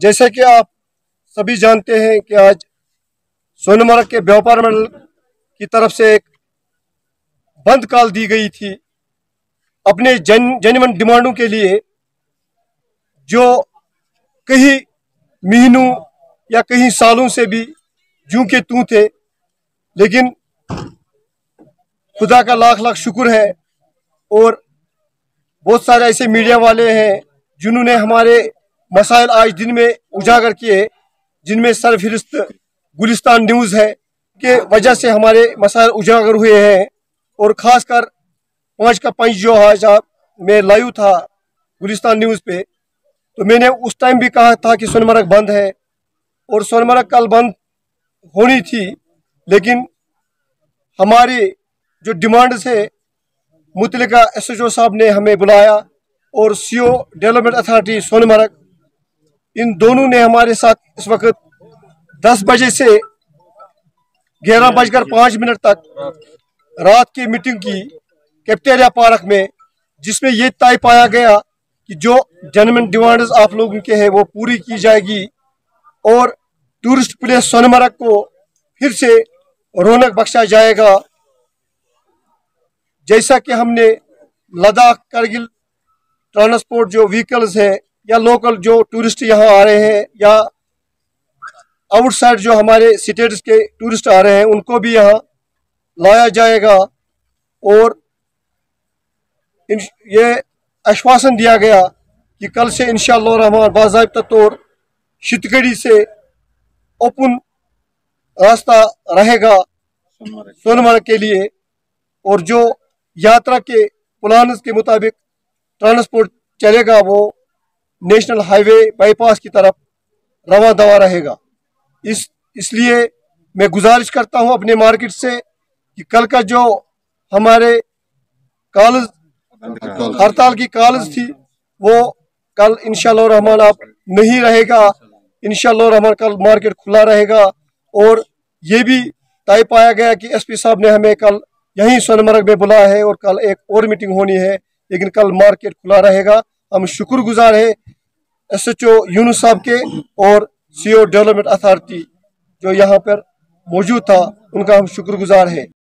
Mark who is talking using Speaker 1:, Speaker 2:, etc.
Speaker 1: जैसे कि आप सभी जानते हैं कि आज सोनमर्ग के व्यापार मंडल की तरफ़ से एक बंद कॉल दी गई थी अपने जन जनमन डिमांडों के लिए, जो कई महीनों या कई सालों से भी जू के तू थे, लेकिन खुदा का लाख लाख शुक्र है और बहुत सारे ऐसे मीडिया वाले हैं जिन्होंने हमारे मसाइल आज दिन में उजागर किए, जिनमें सरफहरिस्त गुलिस्तान न्यूज़ है, के वजह से हमारे मसाइल उजागर हुए हैं। और ख़ासकर पाँच का पंच जो आज आप मैं लाइव था गुलिस्तान न्यूज़ पे तो मैंने उस टाइम भी कहा था कि सोनमर्ग बंद है। और सोनमर्ग कल बंद होनी थी, लेकिन हमारी जो डिमांड से मुतल एस एच ओ साहब ने हमें बुलाया और C O development authority Sonamarg इन दोनों ने हमारे साथ इस वक्त दस बजे से ग्यारह बजकर पाँच मिनट तक रात की मीटिंग की कैप्टेरिया पार्क में जिसमें ये तय पाया गया कि जो जनमन डिमांड्स आप लोगों के हैं वो पूरी की जाएगी और टूरिस्ट प्लेस सोनमर्ग को फिर से रौनक बख्शा जाएगा। जैसा कि हमने लद्दाख करगिल ट्रांसपोर्ट जो व्हीकल्स है या लोकल जो टूरिस्ट यहाँ आ रहे हैं, या आउटसाइड जो हमारे स्टेट्स के टूरिस्ट आ रहे हैं, उनको भी यहाँ लाया जाएगा और ये आश्वासन दिया गया कि कल से इन रहमान बाबा तौर शितगढ़ी से ओपन रास्ता रहेगा सोनमर्ग के लिए। और जो यात्रा के प्लान के मुताबिक ट्रांसपोर्ट चलेगा, वो नेशनल हाईवे बाईपास की तरफ़ रवा दवा रहेगा। इस, इसलिए मैं गुजारिश करता हूँ अपने मार्केट से कि कल का जो हमारे कॉलेज, हड़ताल की कॉलेज थी, वो कल इंशाल्लाह रहमान आप नहीं रहेगा। इंशाल्लाह रहमान कल मार्केट खुला रहेगा और ये भी तय पाया गया कि एसपी साहब ने हमें कल यहीं सोनमर्ग में बुलाया है और कल एक और मीटिंग होनी है, लेकिन कल मार्केट खुला रहेगा। हम शुक्र गुजार हैं एस एच ओ यूनुस साहब के और सी ओ डेवलपमेंट अथॉरिटी जो यहाँ पर मौजूद था, उनका हम शुक्र गुजार है।